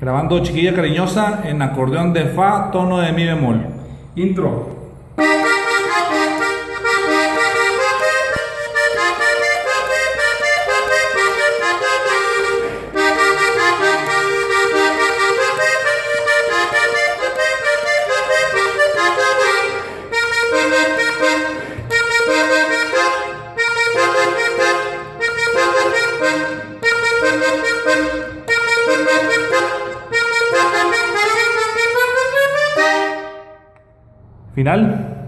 Grabando Chiquilla Cariñosa en acordeón de Fa, tono de Mi bemol. Intro. Final.